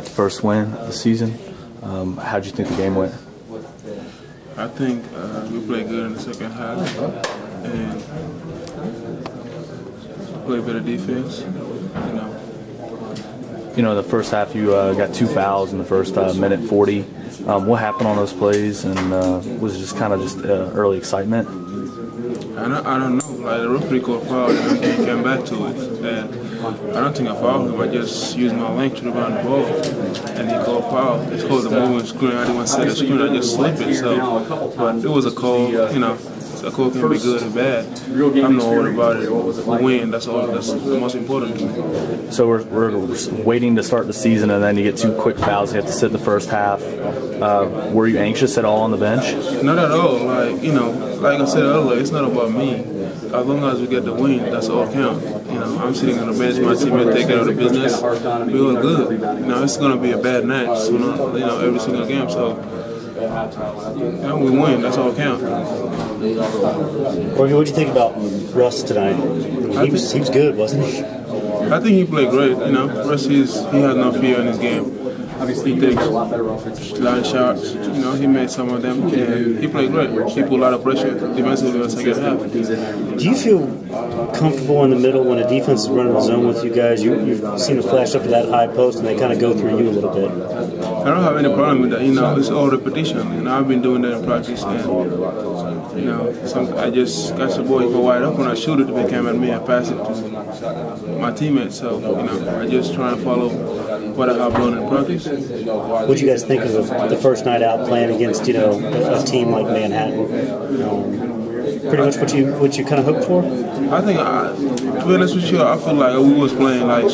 Got the first win of the season. Um, how'd you think the game went? I think uh, we played good in the second half and played better defense. You know, You know, the first half you uh, got two fouls in the first uh, minute 40. Um, what happened on those plays, and uh, was it just kind of just uh, early excitement? I don't, I don't know. Like the referee called foul and he came back to it. And I don't think I fouled him. I just used my length to rebound the ball, and he called foul. He called the moving screen. I didn't want to set the screen. I just slipped it. So, but it was a call. You know, a call can be good or bad. I'm not worried about it. We win. That's all. That's the most important to me. So we're, we're waiting to start the season, and then you get two quick fouls. You have to sit the first half. Uh, were you anxious at all on the bench? Not at all. Like you know, like I said earlier, it's not about me. As long as we get the win, that's all count. You know, I'm sitting on the bench, my teammate take care of the business. We all good. You know, it's gonna be a bad match. So, you know, every single game. So, know, we win. That's all count. Gorgui, what do you think about Russ tonight? He was, he was good, wasn't he? I think he played great. You know, Russ is he has no fear in his game. He takes line shots. You know, he made some of them. And he played great. He put a lot of pressure defensively in the second half. Do you feel comfortable in the middle when a defense is running the zone with you guys? You, you've seen it flash up to that high post and they kind of go through you a little bit. I don't have any problem with that. You know, it's all repetition. And I've been doing that in practice. And, you know, some, I just got the ball go wide open. I shoot it it came at me. I pass it to my teammates. So, you know, I just try and follow what I have done in practice. What do you guys think of the first night out playing against, you know, a team like Manhattan? Um, pretty much what you what you kind of hoped for? I think, I, to be honest with you, I feel like we was playing like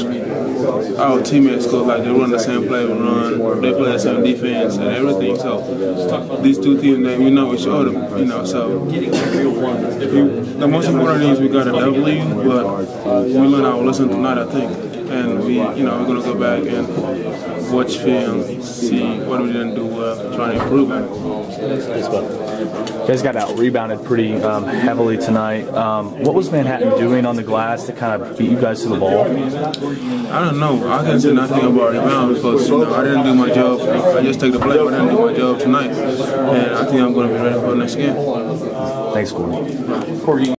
our teammates because like they run the same play we run, they play the same defense and everything. So these two teams, they, we know each other, you know. So the most important thing is we got a W, but we learn our lesson tonight, I think, and we, you know, we're gonna go back and watch film, see what we didn't do well, try to improve it. You guys got out rebounded pretty um, heavily tonight. Um, what was Manhattan doing on the glass to kind of beat you guys to the ball? I don't know. I can say nothing about rebound because you know, I didn't do my job. I just take the play, but I didn't do my job tonight. And I think I'm going to be ready for the next game. Thanks, Gorgui. Gorgui.